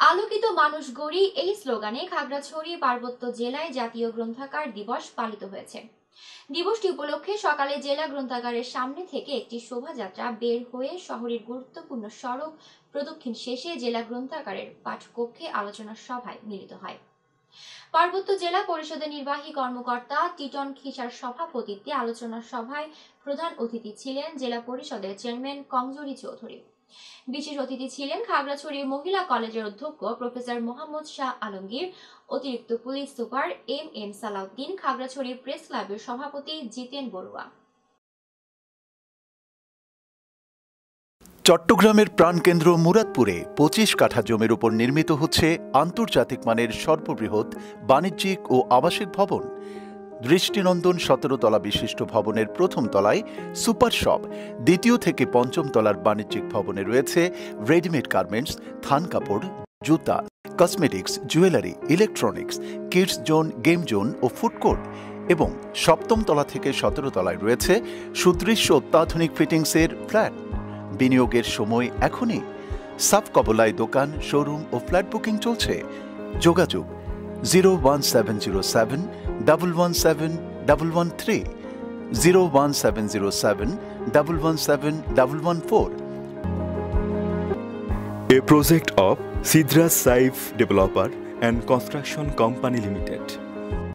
আলোকিত মানুষ গড়ি এই স্লোগানে খাগড়াছড়ি পার্বত্য জেলায় জাতীয় গ্রন্থাগার দিবস পালিত হয়েছে। দিবসটি উপলক্ষে সকালে জেলা গ্রন্থাগারের সামনে থেকে একটি শোভাযাত্রা বের হয়ে শহরের গুরুত্বপূর্ণ সড়ক প্রদক্ষিণ শেষে জেলা গ্রন্থাগারের পাঠকক্ষে আলোচনা সভায় মিলিত হয়। পার্বত্য জেলা পরিষদের নির্বাহী কর্মকর্তা টিটন খিসার সভাপতিত্বে আলোচনা সভায় প্রধান অতিথি ছিলেন জেলা পরিষদের চেয়ারম্যান কমজুরি চৌধুরী। বিশেষ অতিথি ছিলেন খাগড়াছড়ি মহিলা কলেজের অধ্যক্ষ প্রফেসর মোহাম্মদ শাহ আলমগীর, অতিরিক্ত police super M M Salauddin, Khagrachhari press ক্লাবের সভাপতি জিতেন বড়ুয়া। চট্টগ্রামের প্রাণকেন্দ্র মুরাদপুরে পঁচিশ কাঠা জমির উপর নির্মিত হচ্ছে আন্তর্জাতিক মানের সর্ববৃহৎ বাণিজ্যিক ও আবাসিক ভবন। দৃষ্টিনন্দন সতেরো তলা বিশিষ্ট ভবনের প্রথম তলায় সুপার শপ, দ্বিতীয় থেকে পঞ্চম তলার বাণিজ্যিক ভবনে রয়েছে রেডিমেড গার্মেন্টস, থান কাপড়, জুতা, cosmetics, jewellery, electronics, kids zone, game zone ও ফুড কোর্ট এবং সপ্তম তলা থেকে সতেরো তলায় রয়েছে সুদৃশ্য অত্যাধুনিক ফিটিংসের ফ্ল্যাট। বিনিয়োগের সময় এখনই সাফ কবলায় দোকান, শোরুম ও ফ্ল্যাট বুকিং চলছে। যোগাযোগ 01707 117 113 01707 114. A project of Sidra Saif Developer and Construction Company Limited.